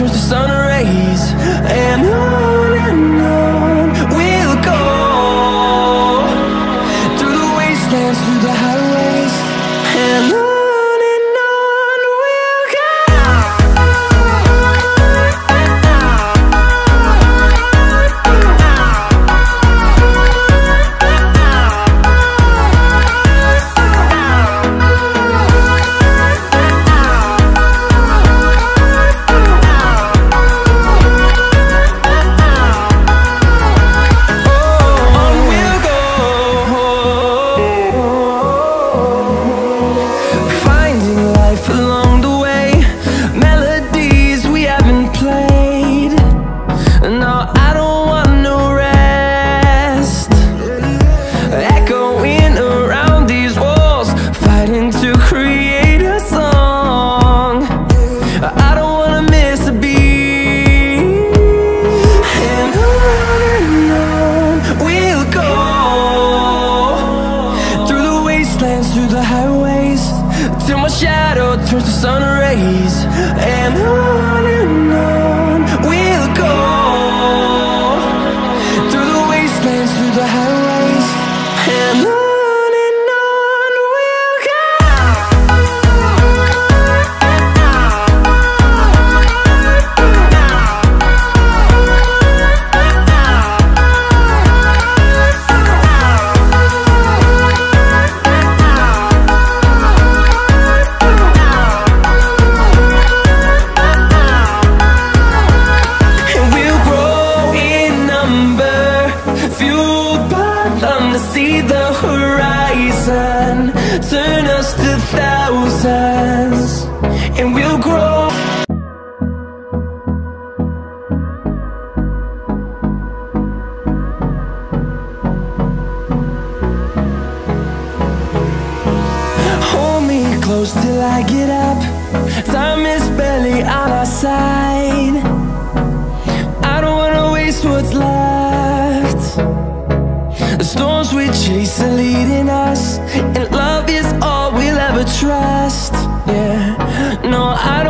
turns to sun to sun rays And on see the horizon. Turn us to thousands And we'll grow. Hold me close till I get up. Time is barely on our side trust Yeah, no, I don't